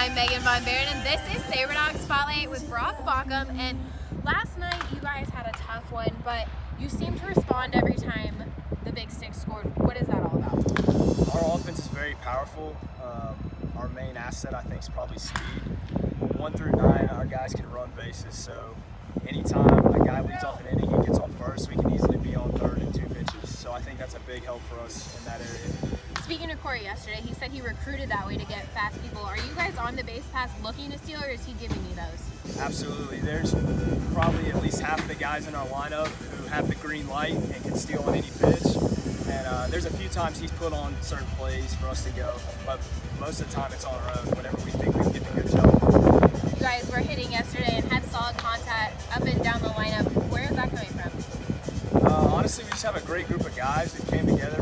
I'm Megan Von Baron, and this is Sabre Dog Spotlight with Brock Baughcum. And last night, you guys had a tough one, but you seem to respond every time the Big Stick scored. What is that all about? Our offense is very powerful. Um, our main asset, I think, is probably speed. One through nine, our guys can run bases, so anytime a guy leads off an inning, he gets on first, we can easily be on third in two pitches. So I think that's a big help for us in that area. Corey yesterday, he said he recruited that way to get fast people. Are you guys on the base pass looking to steal, or is he giving you those? Absolutely. There's probably at least half the guys in our lineup who have the green light and can steal on any pitch. And uh, there's a few times he's put on certain plays for us to go, but most of the time it's on our own whenever we think we can get the good job. You guys were hitting yesterday and had solid contact up and down the lineup. Where is that coming from? Uh, honestly, we just have a great group of guys who came together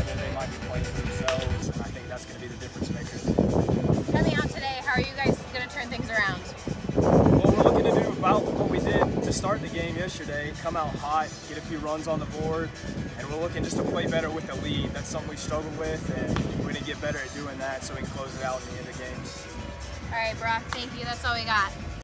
together, they might be playing for themselves, and I think that's going to be the difference maker. Coming out today, how are you guys going to turn things around? Well, we're looking to do about what we did to start the game yesterday, come out hot, get a few runs on the board, and we're looking just to play better with the lead. That's something we struggled with, and we're going to get better at doing that so we can close it out in the end of the games. All right, Brock, thank you. That's all we got.